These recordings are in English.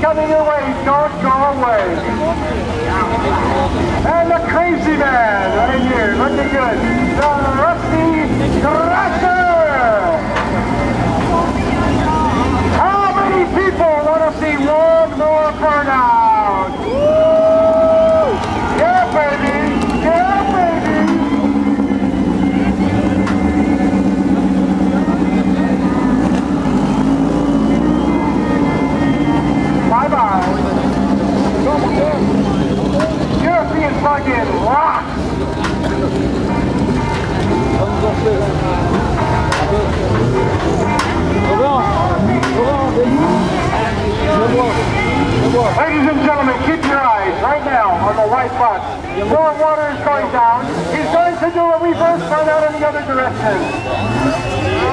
coming your way. Don't go away. And the crazy man right here, looking good. The Rusty Crusher. How many people want to see one more burnout? The white bus. More water is going down. He's going to do a reverse run out in the other direction.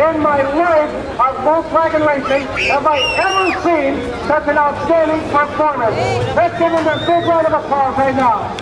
in my life of Volkswagen Racing have I ever seen such an outstanding performance. Let's give him a big round of applause right now.